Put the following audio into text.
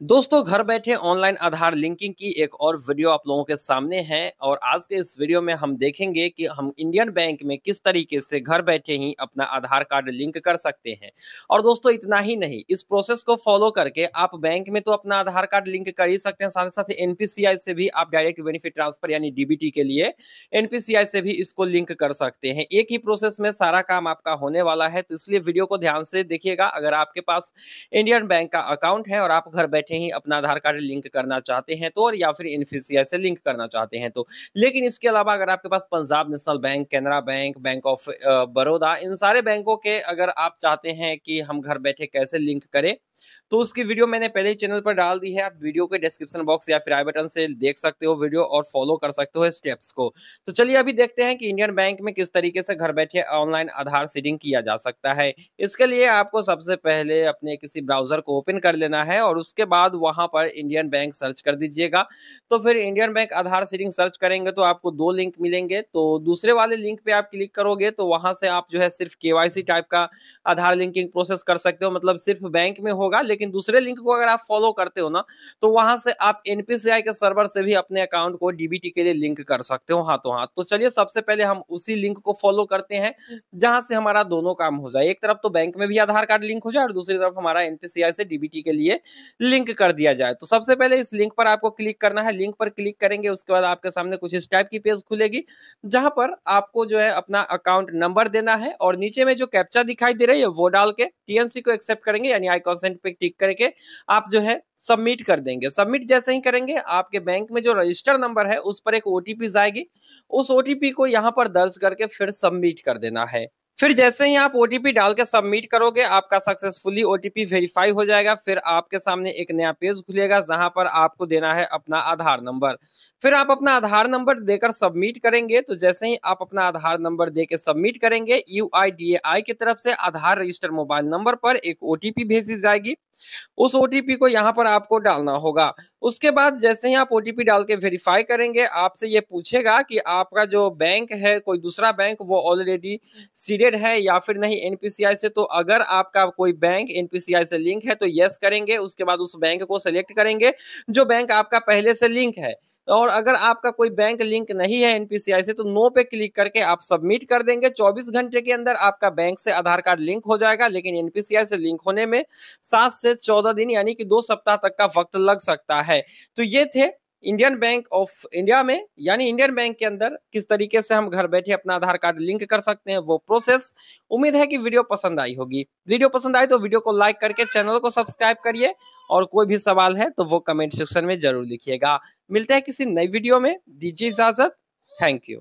दोस्तों, घर बैठे ऑनलाइन आधार लिंकिंग की एक और वीडियो आप लोगों के सामने है और आज के इस वीडियो में हम देखेंगे कि हम इंडियन बैंक में किस तरीके से घर बैठे ही अपना आधार कार्ड लिंक कर सकते हैं। और दोस्तों, इतना ही नहीं, इस प्रोसेस को फॉलो करके आप बैंक में तो अपना आधार कार्ड लिंक कर ही सकते हैं। साथ ही साथ एनपीसीआई से भी आप डायरेक्ट बेनिफिट ट्रांसफ़र यानी डीबीटी के लिए एनपीसीआई से भी इसको लिंक कर सकते हैं। एक ही प्रोसेस में सारा काम आपका होने वाला है। तो इसलिए वीडियो को ध्यान से देखिएगा। अगर आपके पास इंडियन बैंक का अकाउंट है और आप घर बैठे बैठे ही अपना आधार कार्ड लिंक करना चाहते हैं तो और या फिर इनफिसिया से लिंक करना चाहते हैं तो। लेकिन इसके अलावा अगर आपके पास Punjab national bank, Canara bank bank of Baroda, इन सारे बैंकों के अगर आप चाहते हैं कि हम घर बैठे कैसे लिंक करें तो उसकी वीडियो मैंने पहले ही चैनल पर डाल दी है। आप वीडियो के डिस्क्रिप्शन बॉक्स या फिर आई बटन से देख सकते हो वीडियो और फॉलो कर सकते हो स्टेप्स को। तो चलिए अभी देखते हैं कि इंडियन बैंक में किस तरीके से घर बैठे ऑनलाइन आधार सीडिंग किया जा सकता है। इसके लिए आपको सबसे पहले अपने किसी ब्राउज़र को ओपन कर लेना है और उसके बाद वहाँ पर इंडियन बैंक सर्च कर दीजिएगा। तो फिर Indian bank Aadhaar seeding search करेंगे तो आपको दो लिंक मिलेंगे। तो दूसरे वाले लिंक पे आप क्लिक करोगे तो वहाँ से आप जो है सिर्फ़ के टाइप का आधार लिंकिंग प्रोसेस कर सकते हो। मतलब सिर्फ़ बैंक में होगा, लेकिन दूसरे लिंक को अगर आप फॉलो करते हो ना तो वहाँ से आप एनपीसीआई के सर्वर से भी अपने अकाउंट को डीबीटी के लिए लिंक कर सकते हो। हाथों हाथ तो चलिए सबसे पहले हम उसी लिंक को फॉलो करते हैं, जहाँ से हमारा दोनों काम हो जाए। एक तरफ़ तो बैंक में भी आधार कार्ड लिंक हो जाए और दूसरी तरफ़ हमारा एनपीसीआई से डीबीटी के लिए लिंक कर दिया जाए। तो सबसे पहले इस लिंक पर आपको क्लिक करना है। लिंक पर क्लिक करेंगे, उसके बाद आपके सामने कुछ इस टाइप की पेज खुलेगी, जहाँ पर आपको जो है अपना अकाउंट नंबर देना है और नीचे में जो कैप्चा दिखाई दे रही है, वो डाल के टीएनसी को एक्सेप्ट करेंगे, यानी आई कॉन्सेंट पे टिक करके आप जो है सबमिट कर देंगे। सबमिट जैसे ही करेंगे, आपके बैंक में जो रजिस्टर नंबर है, उस पर एक ओटीपी जाएगी। उस ओटीपी को यहाँ पर दर्ज करके फिर सबमिट कर देना है। फिर जैसे ही आप ओटीपी डाल के सबमिट करोगे, आपका सक्सेसफुली ओटीपी वेरीफाई हो जाएगा, फिर आपके सामने एक नया पेज खुलेगा जहाँ पर आपको देना है अपना आधार नंबर फिर आप अपना आधार नंबर देकर सबमिट करेंगे तो जैसे ही आप अपना आधार नंबर देकर सबमिट करेंगे UIDAI की तरफ़ से आधार रजिस्टर मोबाइल नंबर पर एक ओटीपी भेजी जाएगी। उस ओटीपी को यहाँ पर आपको डालना होगा। उसके बाद जैसे ही आप ओटीपी डाल के वेरीफाई करेंगे, आपसे ये पूछेगा कि आपका जो बैंक है, कोई दूसरा बैंक वो ऑलरेडी सीडेड है या फिर नहीं एनपीसीआई से तो अगर आपका कोई बैंक एनपीसीआई से लिंक है तो यस करेंगे। उसके बाद उस बैंक को सिलेक्ट करेंगे, जो बैंक आपका पहले से लिंक है। और अगर आपका कोई बैंक लिंक नहीं है एनपीसीआई से तो नो पे क्लिक करके आप सबमिट कर देंगे। 24 घंटे के अंदर आपका बैंक से आधार कार्ड लिंक हो जाएगा, लेकिन एनपीसीआई से लिंक होने में सात से चौदह दिन, यानी कि दो सप्ताह तक का वक्त लग सकता है। तो ये थे इंडियन बैंक ऑफ़ इंडिया में, यानी इंडियन बैंक के अंदर किस तरीके से हम घर बैठे अपना आधार कार्ड लिंक कर सकते हैं, वो प्रोसेस उम्मीद है कि वीडियो पसंद आई होगी। वीडियो पसंद आई तो वीडियो को लाइक करके चैनल को सब्सक्राइब करिए और कोई भी सवाल है तो वो कमेंट सेक्शन में ज़रूर लिखिएगा। मिलते हैं किसी नई वीडियो में। दीजिए इजाज़त। Thank you